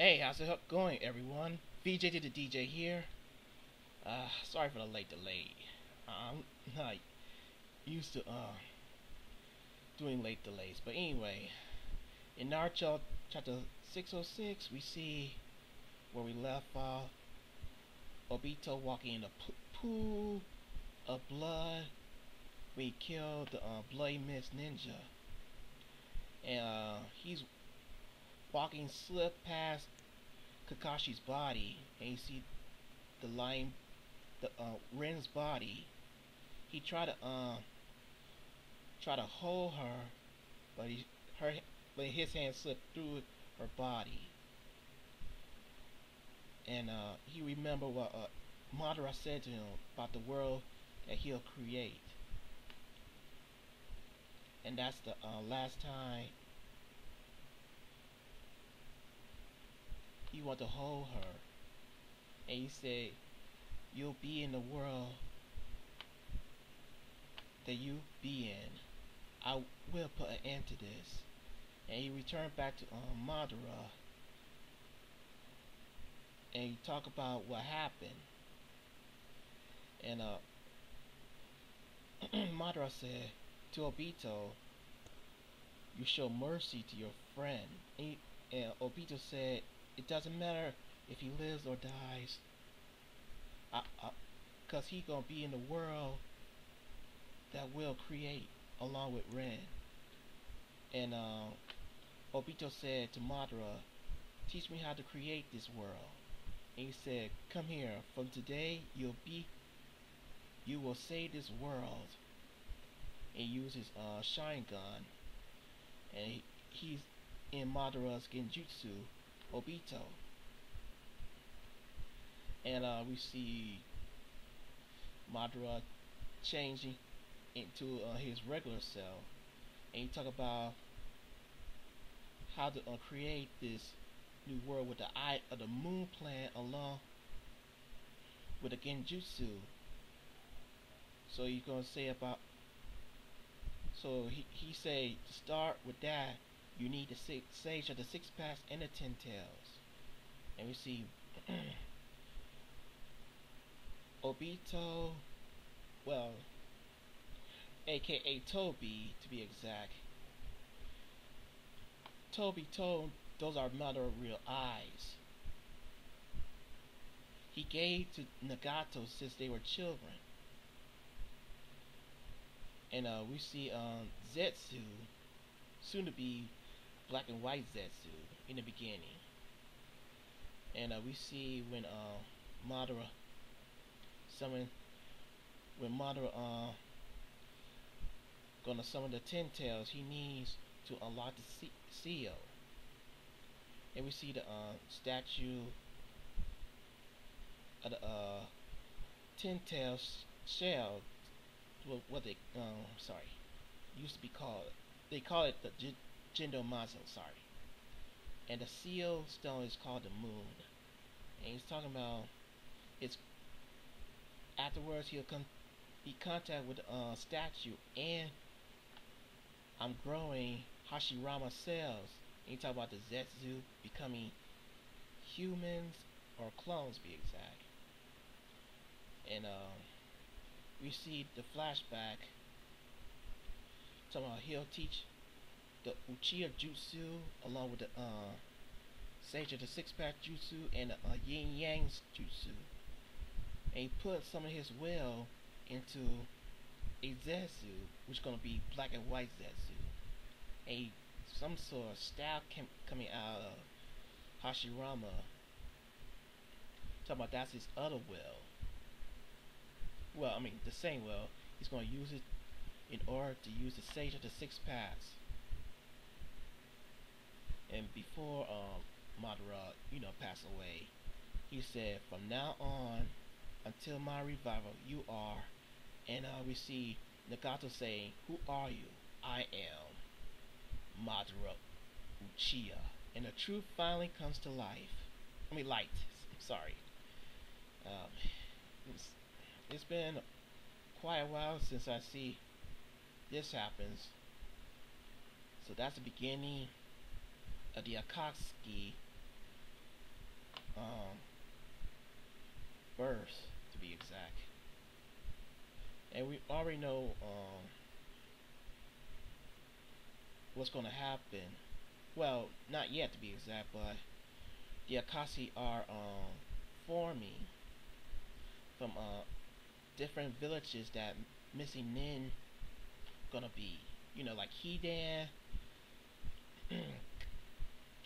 Hey, how's it going, everyone? VJ to the DJ here. Uh, sorry for the late delay. I'm not used to uh doing late delays, but anyway, in Naruto chapter 606, we see where we left off. Obito walking in a pool of blood. We killed the uh, Bloody Mist Ninja, and uh, he's walking slip past Kakashi's body, and you see the line, the uh, Rin's body. He tried to uh, try to hold her, but he her but his hand slipped through her body. And uh, he remembered what uh, Madara said to him about the world that he'll create. And that's the uh, last time he wanted to hold her. And he said, You'll be in the world that you be in. I will put an end to this. And he returned back to um, Madara. And he talked about what happened. And uh, Madara said to Obito, You show mercy to your friend. And, and Obito said, It doesn't matter if he lives or dies. Because he's going to be in the world that will create along with Rin. And uh, Obito said to Madara, teach me how to create this world. And he said, come here, from today you'll be, you will save this world. And use his uh, Sharingan. And he, he's in Madara's Genjutsu, Obito. And uh, we see Madara changing into uh, his regular cell, and he talk about how to uh, create this new world with the eye of the moon planet along with the genjutsu. So you're gonna say about so he he say to start with that you need the six sage of the six paths and the ten tails. And we see Obito well aka Tobi to be exact. Tobi told those are not our real eyes. He gave to Nagato since they were children. And uh, we see um, Zetsu, soon to be black and white Zetsu, in the beginning. And uh, we see when uh, Madara summon, when Madara uh, gonna summon the Ten Tails, he needs to unlock the seal. And we see the uh, statue of the uh, Ten Tails shell. What, what they, um, sorry, used to be called. They call it the J Jindo Mazo, sorry. And the seal stone is called the Moon. And he's talking about it's afterwards he'll come be contact with a uh, statue and I'm growing Hashirama cells. And you talk about the Zetsu becoming humans or clones, be exact. And um, we see the flashback talking about he'll teach the Uchiha Jutsu along with the uh, Sage of the Six Path Jutsu and the uh, Yin Yang's Jutsu. And he put some of his will into a Zetsu, which is going to be black and white Zetsu. A some sort of style coming out of Hashirama. Talking about that's his other will. Well, I mean the same will. He's going to use it in order to use the Sage of the Six Paths. And before um, Madara, you know, passed away, he said, "From now on, until my revival, you are." And uh, we see Nagato saying, Who are you? I am Madara Uchiha. And the truth finally comes to life. I mean, light. Sorry. Um, it's, it's been quite a while since I see this happens. So that's the beginning of the Akatsuki um, birth, to be exact. And we already know um, what's going to happen. Well, not yet to be exact, but the Akatsuki are um, forming from uh, different villages that Missy Nin gonna be. You know, like Hidan,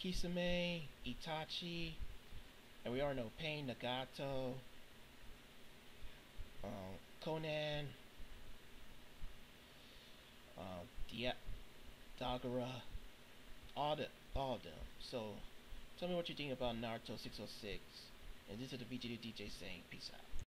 Kisame, Itachi, and we already know Pain, Nagato, um, Konan, uh, Dia Dagara, all the all of them. So tell me what you think about Naruto 606. And this is the VGD DJ saying peace out.